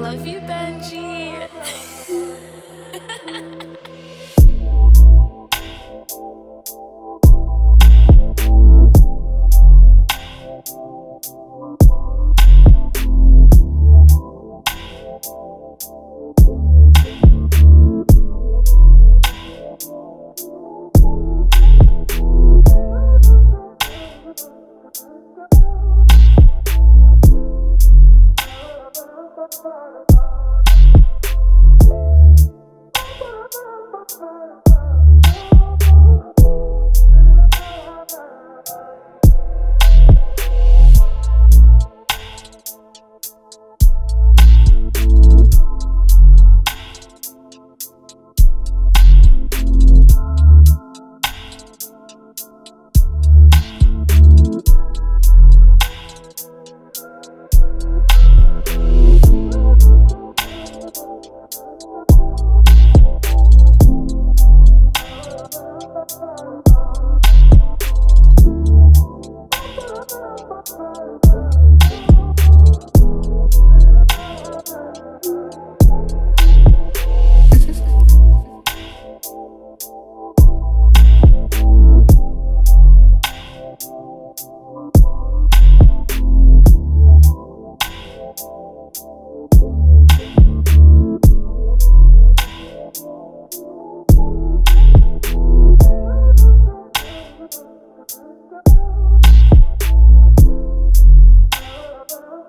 love you, Benji.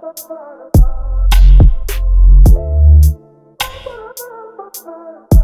Thank you.